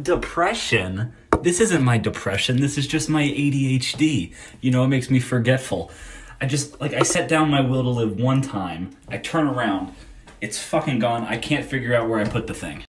Depression? This isn't my depression. This is just my ADHD. You know, it makes me forgetful. I just, like, I set down my will to live one time. I turn around. It's fucking gone. I can't figure out where I put the thing.